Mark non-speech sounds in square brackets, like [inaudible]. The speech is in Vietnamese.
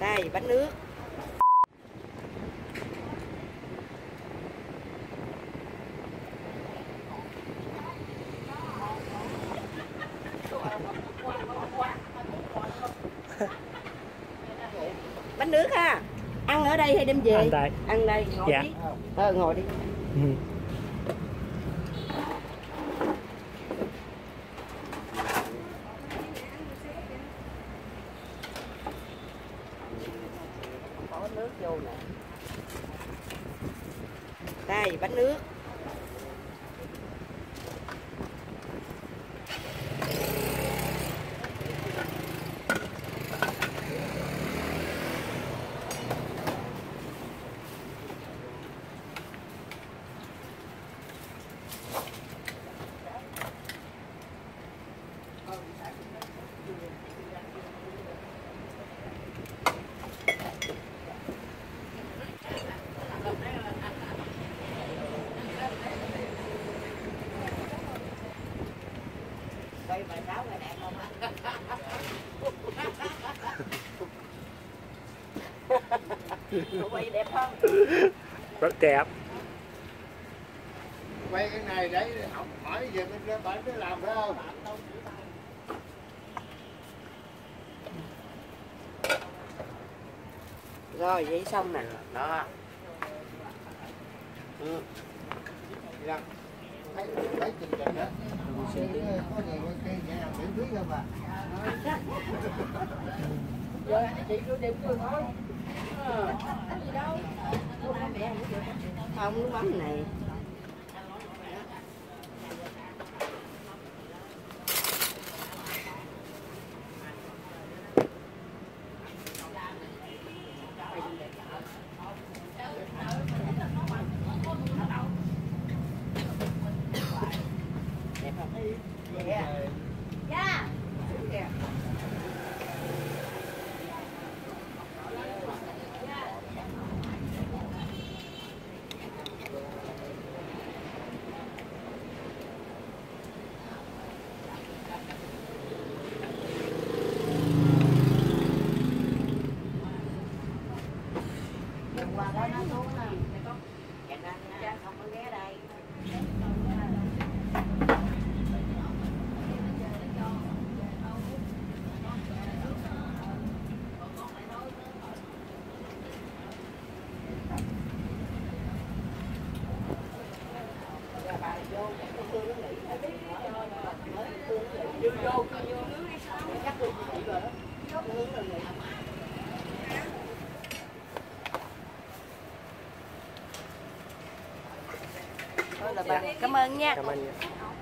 đây bánh nước [laughs] bánh nước ha ăn ở đây hay đem về Ăn tại. ăn đây ngồi Dạ. đi ờ ngồi đi Ừ. nước vô nè. Đây bánh nước. Bài sáu đẹp không quay đẹp không rất đẹp quay cái này đấy học hỏi về bên đó bạn mới làm phải không? Rồi vậy xong nè. Đó ừ. Có không à Rồi chị cứ điểm thôi. Gì đâu. Không nước mắm này. Yeah. Yeah. Yeah. Qua đó nó xuống nè không có ghé đây Giờ bà vô cái tương nó nghỉ mới tương nó nghỉ vô vô vô chắc tôi nghỉ rồi đó tương nó nghỉ Thôi là bà cảm ơn nha cảm ơn nha.